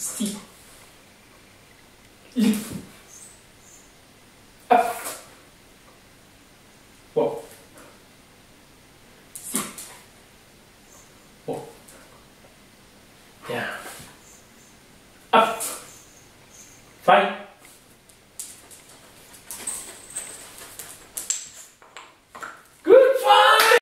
Sti. Lift. Up. Walk. Si. Walk. Down. Up. Five.